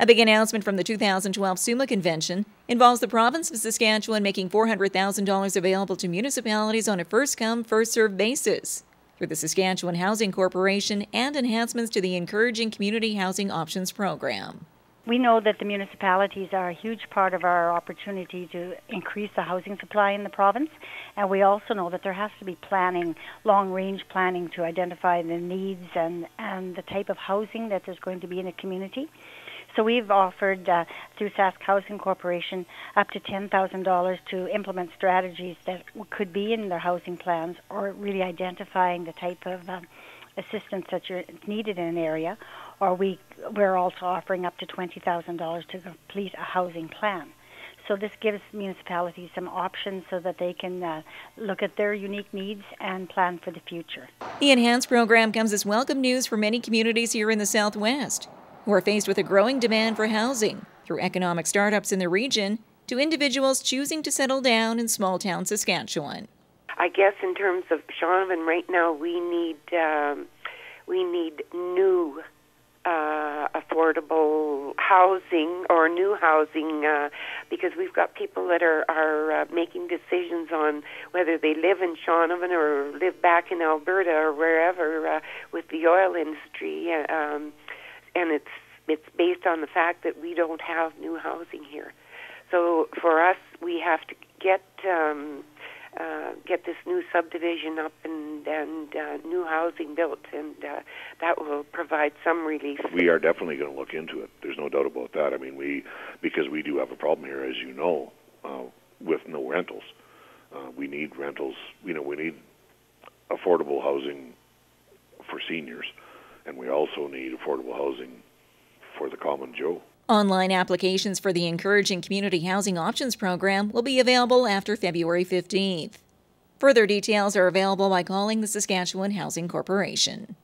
A big announcement from the 2012 SUMA convention involves the province of Saskatchewan making $400,000 available to municipalities on a first come, first served basis through the Saskatchewan Housing Corporation and enhancements to the Encouraging Community Housing Options program. We know that the municipalities are a huge part of our opportunity to increase the housing supply in the province, and we also know that there has to be planning, long range planning to identify the needs and, and the type of housing that there's going to be in a community. So we've offered uh, through Sask Housing Corporation up to $10,000 to implement strategies that could be in their housing plans or really identifying the type of uh, assistance that's needed in an area or we we're also offering up to $20,000 to complete a housing plan. So this gives municipalities some options so that they can uh, look at their unique needs and plan for the future. The Enhance program comes as welcome news for many communities here in the Southwest who are faced with a growing demand for housing through economic startups in the region to individuals choosing to settle down in small town Saskatchewan. I guess in terms of Shaunavon right now, we need um, we need new uh, affordable housing or new housing uh, because we've got people that are are uh, making decisions on whether they live in Shaunavon or live back in Alberta or wherever uh, with the oil industry, uh, um, and it's it's based on the fact that we don't have new housing here. So for us, we have to get. Um, uh, get this new subdivision up and and uh, new housing built, and uh, that will provide some relief. We are definitely going to look into it. There's no doubt about that. I mean, we because we do have a problem here, as you know, uh, with no rentals. Uh, we need rentals. You know, we need affordable housing for seniors, and we also need affordable housing for the common Joe. Online applications for the Encouraging Community Housing Options program will be available after February 15th. Further details are available by calling the Saskatchewan Housing Corporation.